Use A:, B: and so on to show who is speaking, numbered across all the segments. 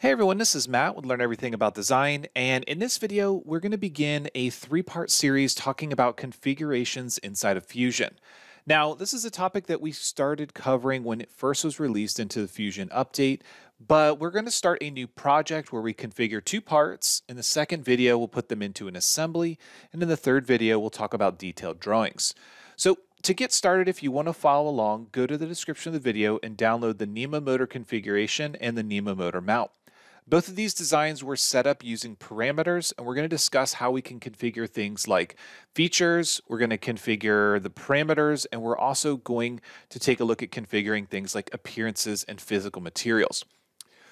A: Hey everyone, this is Matt with Learn Everything About Design, and in this video, we're going to begin a three-part series talking about configurations inside of Fusion. Now, this is a topic that we started covering when it first was released into the Fusion update, but we're going to start a new project where we configure two parts. In the second video, we'll put them into an assembly, and in the third video, we'll talk about detailed drawings. So to get started, if you want to follow along, go to the description of the video and download the NEMA motor configuration and the NEMA motor mount. Both of these designs were set up using parameters, and we're going to discuss how we can configure things like features, we're going to configure the parameters, and we're also going to take a look at configuring things like appearances and physical materials.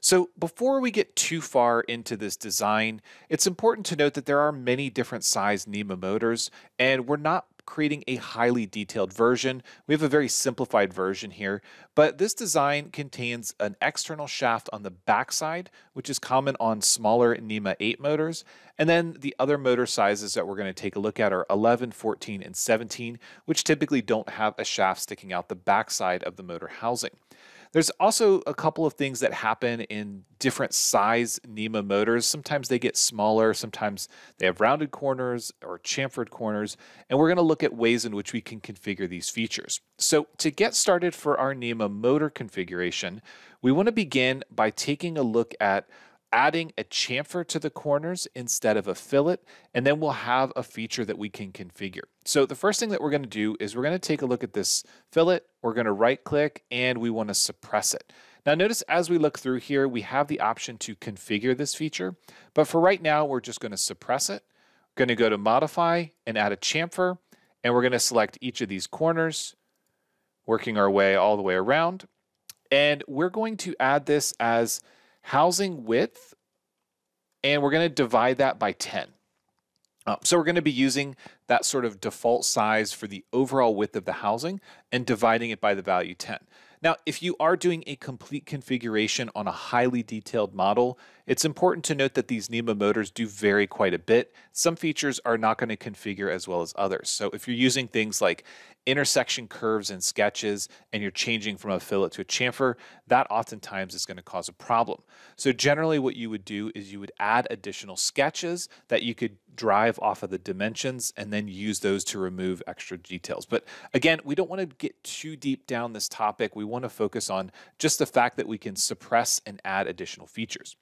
A: So before we get too far into this design, it's important to note that there are many different size NEMA motors, and we're not creating a highly detailed version. We have a very simplified version here, but this design contains an external shaft on the backside, which is common on smaller NEMA 8 motors. And then the other motor sizes that we're going to take a look at are 11, 14, and 17, which typically don't have a shaft sticking out the backside of the motor housing. There's also a couple of things that happen in different size NEMA motors. Sometimes they get smaller, sometimes they have rounded corners or chamfered corners, and we're going to look at ways in which we can configure these features. So to get started for our NEMA motor configuration, we want to begin by taking a look at adding a chamfer to the corners instead of a fillet, and then we'll have a feature that we can configure. So the first thing that we're going to do is we're going to take a look at this fillet, we're going to right click, and we want to suppress it. Now notice as we look through here, we have the option to configure this feature, but for right now, we're just going to suppress it. We're going to go to modify and add a chamfer, and we're going to select each of these corners, working our way all the way around. And we're going to add this as housing width, and we're going to divide that by 10. Uh, so we're going to be using that sort of default size for the overall width of the housing and dividing it by the value 10. Now, if you are doing a complete configuration on a highly detailed model, it's important to note that these NEMA motors do vary quite a bit. Some features are not going to configure as well as others. So if you're using things like intersection curves and sketches and you're changing from a fillet to a chamfer, that oftentimes is going to cause a problem. So generally what you would do is you would add additional sketches that you could drive off of the dimensions and then use those to remove extra details. But again, we don't want to get too deep down this topic. We want to focus on just the fact that we can suppress and add additional features.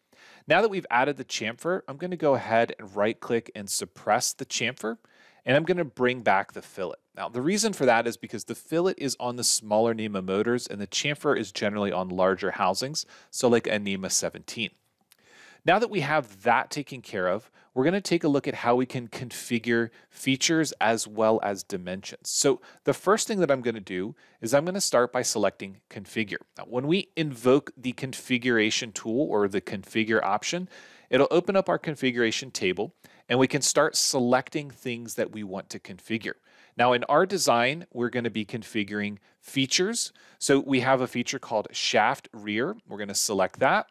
A: Now that we've added the chamfer, I'm going to go ahead and right click and suppress the chamfer and I'm going to bring back the fillet. Now, the reason for that is because the fillet is on the smaller NEMA motors and the chamfer is generally on larger housings, so like a NEMA 17. Now that we have that taken care of, we're going to take a look at how we can configure features as well as dimensions. So the first thing that I'm going to do is I'm going to start by selecting configure. Now, when we invoke the configuration tool or the configure option, it'll open up our configuration table and we can start selecting things that we want to configure. Now in our design, we're going to be configuring features. So we have a feature called shaft rear. We're going to select that.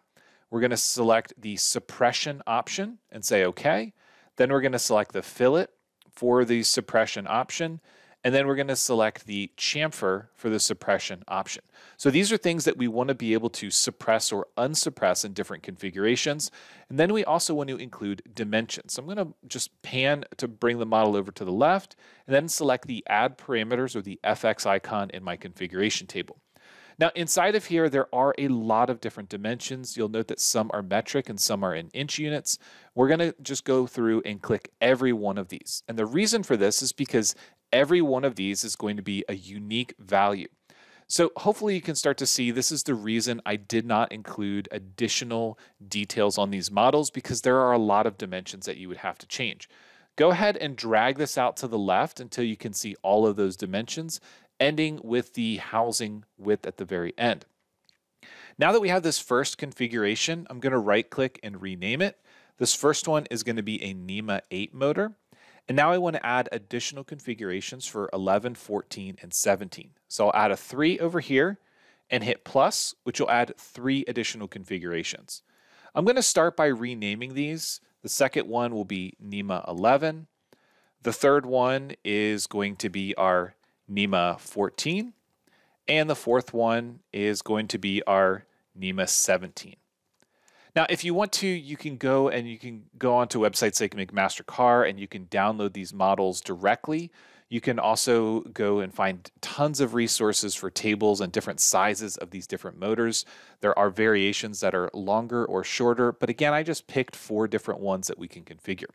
A: We're going to select the suppression option and say OK. Then we're going to select the fillet for the suppression option. And then we're going to select the chamfer for the suppression option. So these are things that we want to be able to suppress or unsuppress in different configurations. And then we also want to include dimensions. So I'm going to just pan to bring the model over to the left and then select the add parameters or the FX icon in my configuration table. Now inside of here, there are a lot of different dimensions. You'll note that some are metric and some are in inch units. We're gonna just go through and click every one of these. And the reason for this is because every one of these is going to be a unique value. So hopefully you can start to see this is the reason I did not include additional details on these models because there are a lot of dimensions that you would have to change. Go ahead and drag this out to the left until you can see all of those dimensions ending with the housing width at the very end. Now that we have this first configuration, I'm going to right click and rename it. This first one is going to be a NEMA 8 motor. And now I want to add additional configurations for 11, 14, and 17. So I'll add a 3 over here and hit plus, which will add three additional configurations. I'm going to start by renaming these. The second one will be NEMA 11. The third one is going to be our NEMA 14. And the fourth one is going to be our NEMA 17. Now, if you want to, you can go and you can go onto websites like McMaster-Carr and you can download these models directly. You can also go and find tons of resources for tables and different sizes of these different motors. There are variations that are longer or shorter, but again, I just picked four different ones that we can configure.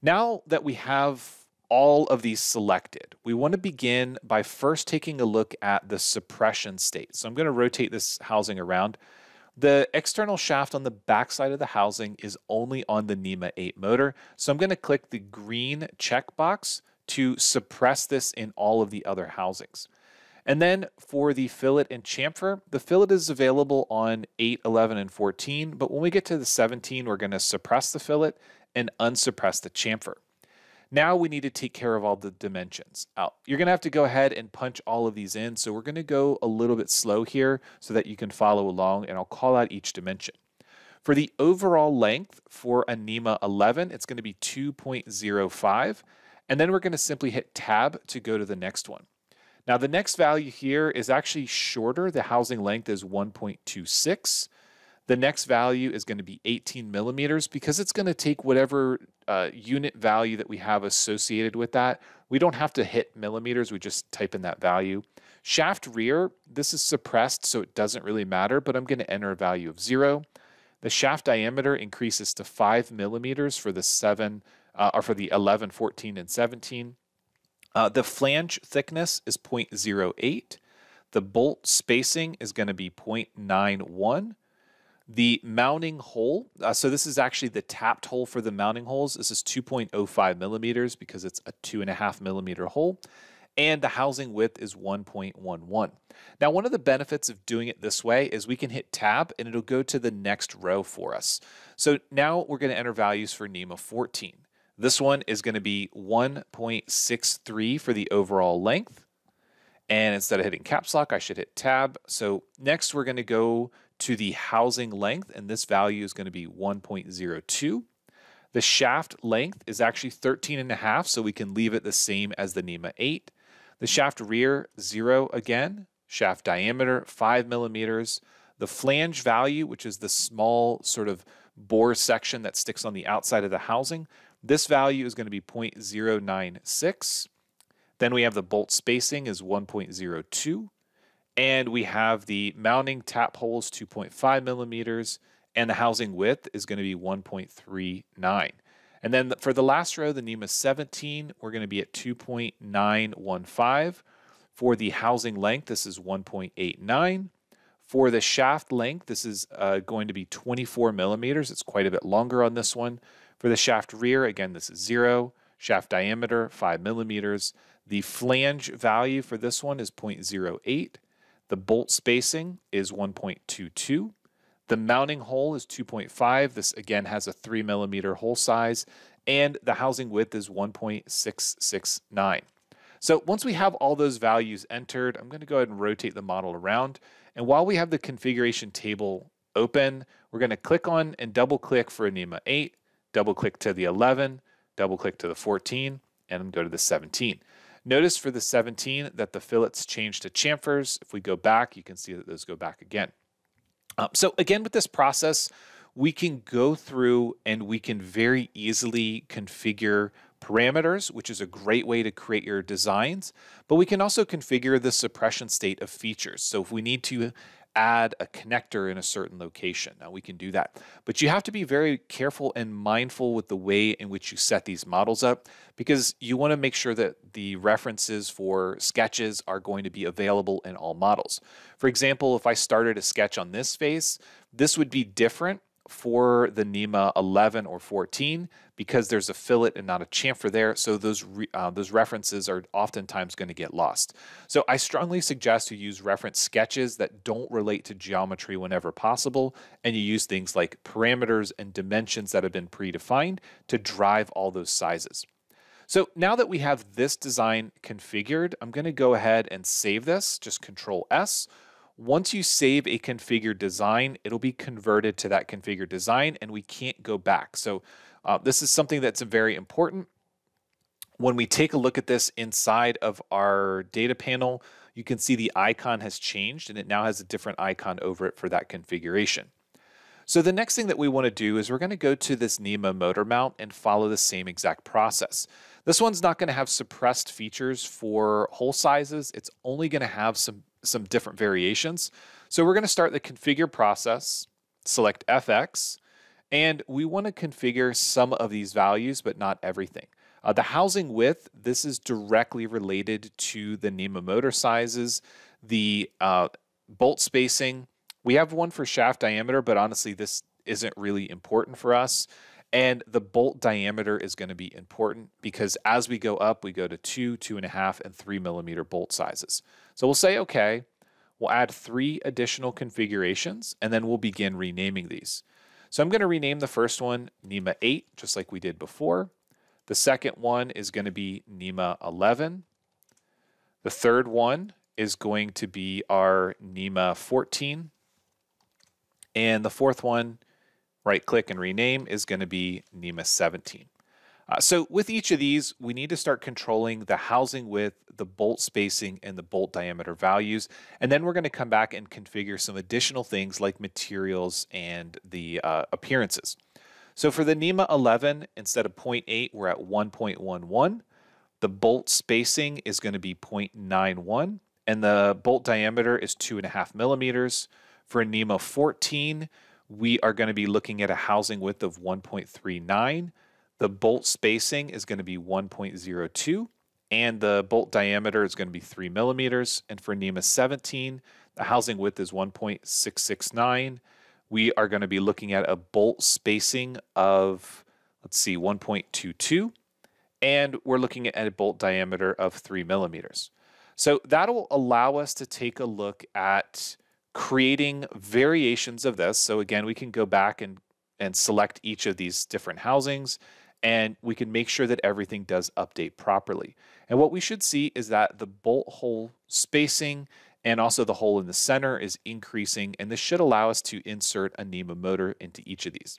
A: Now that we have all of these selected, we want to begin by first taking a look at the suppression state. So I'm going to rotate this housing around. The external shaft on the backside of the housing is only on the NEMA 8 motor. So I'm going to click the green checkbox to suppress this in all of the other housings. And then for the fillet and chamfer, the fillet is available on 8, 11, and 14, but when we get to the 17, we're going to suppress the fillet and unsuppress the chamfer. Now we need to take care of all the dimensions. Out. You're going to have to go ahead and punch all of these in, so we're going to go a little bit slow here so that you can follow along, and I'll call out each dimension. For the overall length for a NEMA 11, it's going to be 2.05. And then we're going to simply hit tab to go to the next one. Now the next value here is actually shorter. The housing length is 1.26. The next value is going to be 18 millimeters because it's going to take whatever uh, unit value that we have associated with that. We don't have to hit millimeters, we just type in that value. Shaft rear, this is suppressed, so it doesn't really matter, but I'm going to enter a value of zero. The shaft diameter increases to five millimeters for the seven uh, are for the 11, 14, and 17. Uh, the flange thickness is 0.08. The bolt spacing is going to be 0.91. The mounting hole, uh, so this is actually the tapped hole for the mounting holes. This is 2.05 millimeters because it's a two and a half millimeter hole. And the housing width is 1.11. Now, one of the benefits of doing it this way is we can hit tab and it'll go to the next row for us. So now we're going to enter values for NEMA 14. This one is going to be 1.63 for the overall length. And instead of hitting caps lock, I should hit tab. So next we're going to go to the housing length, and this value is going to be 1.02. The shaft length is actually 13 and a half, so we can leave it the same as the NEMA 8. The shaft rear, zero again. Shaft diameter, five millimeters. The flange value, which is the small sort of bore section that sticks on the outside of the housing, this value is going to be 0.096. Then we have the bolt spacing is 1.02. And we have the mounting tap holes 2.5 millimeters. And the housing width is going to be 1.39. And then for the last row, the NEMA 17, we're going to be at 2.915. For the housing length, this is 1.89. For the shaft length, this is uh, going to be 24 millimeters. It's quite a bit longer on this one. For the shaft rear, again, this is zero. Shaft diameter, five millimeters. The flange value for this one is 0.08. The bolt spacing is 1.22. The mounting hole is 2.5. This again has a three millimeter hole size, and the housing width is 1.669. So once we have all those values entered, I'm going to go ahead and rotate the model around. And while we have the configuration table open, we're going to click on and double click for NEMA 8 double click to the 11, double click to the 14, and go to the 17. Notice for the 17 that the fillets change to chamfers. If we go back, you can see that those go back again. Um, so again, with this process, we can go through and we can very easily configure parameters, which is a great way to create your designs, but we can also configure the suppression state of features. So if we need to add a connector in a certain location. Now we can do that. But you have to be very careful and mindful with the way in which you set these models up because you want to make sure that the references for sketches are going to be available in all models. For example, if I started a sketch on this face, this would be different for the NEMA 11 or 14 because there's a fillet and not a chamfer there. So those re, uh, those references are oftentimes going to get lost. So I strongly suggest you use reference sketches that don't relate to geometry whenever possible, and you use things like parameters and dimensions that have been predefined to drive all those sizes. So now that we have this design configured, I'm going to go ahead and save this, just Control S. Once you save a configured design, it'll be converted to that configured design and we can't go back. So uh, this is something that's very important. When we take a look at this inside of our data panel, you can see the icon has changed and it now has a different icon over it for that configuration. So the next thing that we want to do is we're going to go to this NEMA motor mount and follow the same exact process. This one's not going to have suppressed features for hole sizes. It's only going to have some, some different variations. So we're going to start the configure process, select FX, and we want to configure some of these values, but not everything. Uh, the housing width, this is directly related to the NEMA motor sizes. The uh, bolt spacing, we have one for shaft diameter, but honestly, this isn't really important for us. And the bolt diameter is going to be important because as we go up, we go to two, two and a half, and three millimeter bolt sizes. So we'll say, okay, we'll add three additional configurations, and then we'll begin renaming these. So I'm going to rename the first one NEMA 8, just like we did before. The second one is going to be NEMA 11. The third one is going to be our NEMA 14. And the fourth one, right click and rename, is going to be NEMA 17. Uh, so with each of these, we need to start controlling the housing width, the bolt spacing, and the bolt diameter values. And then we're going to come back and configure some additional things like materials and the uh, appearances. So for the NEMA 11, instead of 0.8, we're at 1.11. The bolt spacing is going to be 0.91, and the bolt diameter is 2.5 millimeters. For a NEMA 14, we are going to be looking at a housing width of 1.39. The bolt spacing is going to be 1.02, and the bolt diameter is going to be 3 millimeters. And for NEMA 17, the housing width is 1.669. We are going to be looking at a bolt spacing of, let's see, 1.22, and we're looking at a bolt diameter of 3 millimeters. So that'll allow us to take a look at creating variations of this. So again, we can go back and, and select each of these different housings and we can make sure that everything does update properly. And what we should see is that the bolt hole spacing and also the hole in the center is increasing and this should allow us to insert a NEMA motor into each of these.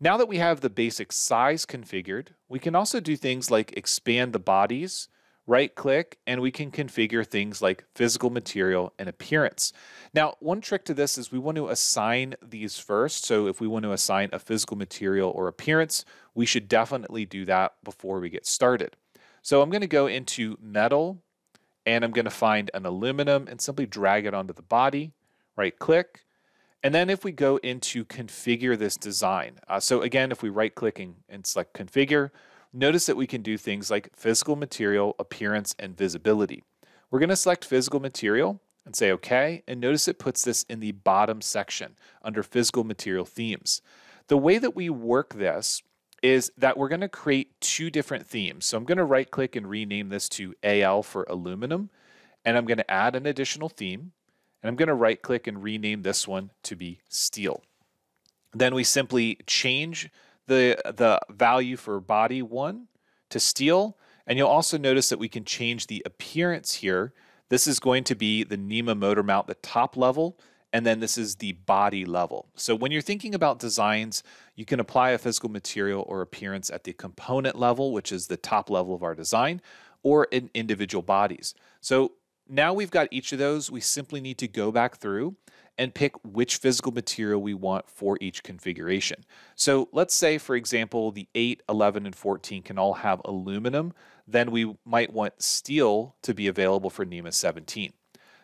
A: Now that we have the basic size configured, we can also do things like expand the bodies, right click, and we can configure things like physical material and appearance. Now, one trick to this is we want to assign these first. So if we want to assign a physical material or appearance, we should definitely do that before we get started. So I'm going to go into metal and I'm going to find an aluminum and simply drag it onto the body, right click. And then if we go into configure this design, uh, so again, if we right click and, and select configure, notice that we can do things like physical material, appearance, and visibility. We're going to select physical material and say OK, and notice it puts this in the bottom section under physical material themes. The way that we work this is that we're going to create two different themes. So I'm going to right click and rename this to AL for aluminum, and I'm going to add an additional theme, and I'm going to right click and rename this one to be steel. Then we simply change the, the value for body one to steel. And you'll also notice that we can change the appearance here. This is going to be the NEMA motor mount, the top level, and then this is the body level. So when you're thinking about designs, you can apply a physical material or appearance at the component level, which is the top level of our design, or in individual bodies. So now we've got each of those, we simply need to go back through and pick which physical material we want for each configuration. So let's say, for example, the 8, 11, and 14 can all have aluminum, then we might want steel to be available for NEMA 17.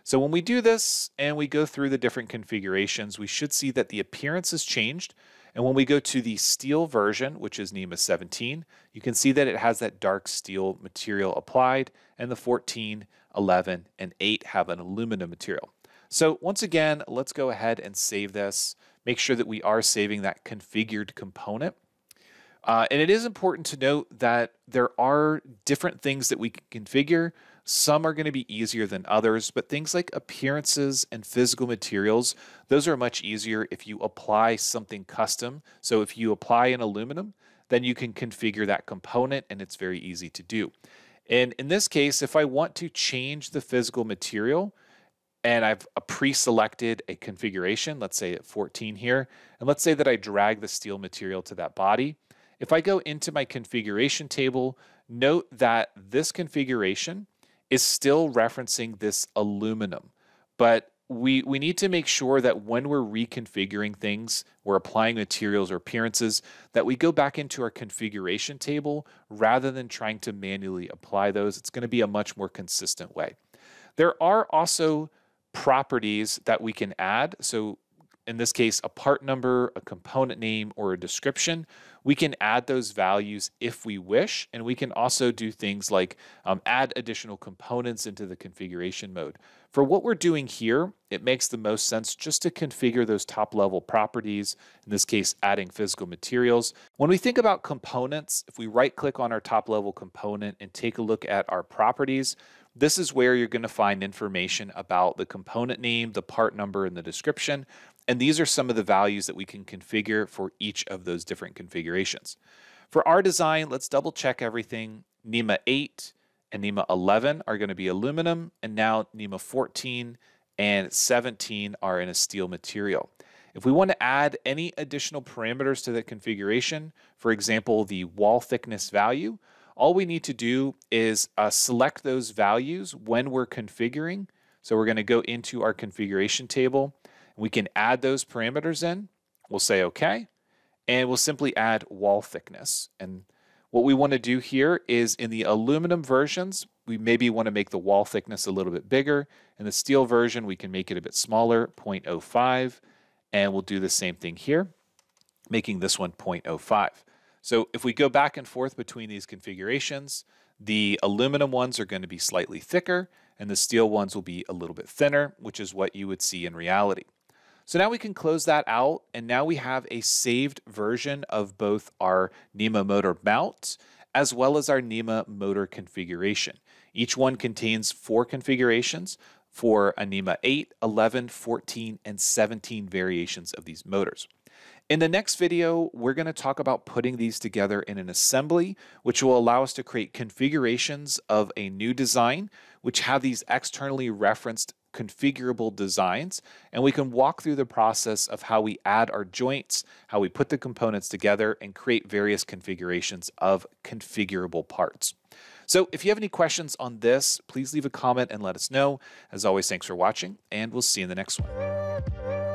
A: So when we do this and we go through the different configurations, we should see that the appearance has changed. And when we go to the steel version, which is NEMA 17, you can see that it has that dark steel material applied, and the 14, 11, and 8 have an aluminum material. So once again, let's go ahead and save this. Make sure that we are saving that configured component. Uh, and it is important to note that there are different things that we can configure. Some are going to be easier than others, but things like appearances and physical materials, those are much easier if you apply something custom. So if you apply an aluminum, then you can configure that component and it's very easy to do. And in this case, if I want to change the physical material, and I've uh, pre-selected a configuration, let's say at 14 here, and let's say that I drag the steel material to that body. If I go into my configuration table, note that this configuration is still referencing this aluminum, but we, we need to make sure that when we're reconfiguring things, we're applying materials or appearances, that we go back into our configuration table rather than trying to manually apply those. It's going to be a much more consistent way. There are also properties that we can add. So in this case, a part number, a component name, or a description. We can add those values if we wish, and we can also do things like um, add additional components into the configuration mode. For what we're doing here, it makes the most sense just to configure those top level properties, in this case, adding physical materials. When we think about components, if we right click on our top level component and take a look at our properties, this is where you're going to find information about the component name, the part number, and the description. And these are some of the values that we can configure for each of those different configurations. For our design, let's double check everything. NEMA 8 and NEMA 11 are going to be aluminum, and now NEMA 14 and 17 are in a steel material. If we want to add any additional parameters to the configuration, for example, the wall thickness value, all we need to do is uh, select those values when we're configuring. So we're going to go into our configuration table we can add those parameters in. We'll say OK, and we'll simply add wall thickness. And what we want to do here is in the aluminum versions, we maybe want to make the wall thickness a little bit bigger. In the steel version, we can make it a bit smaller, 0.05. And we'll do the same thing here, making this one 0.05. So if we go back and forth between these configurations, the aluminum ones are going to be slightly thicker and the steel ones will be a little bit thinner, which is what you would see in reality. So now we can close that out and now we have a saved version of both our NEMA motor mount as well as our NEMA motor configuration. Each one contains four configurations for a NEMA 8, 11, 14, and 17 variations of these motors. In the next video, we're going to talk about putting these together in an assembly, which will allow us to create configurations of a new design, which have these externally referenced configurable designs, and we can walk through the process of how we add our joints, how we put the components together, and create various configurations of configurable parts. So if you have any questions on this, please leave a comment and let us know. As always, thanks for watching, and we'll see you in the next one.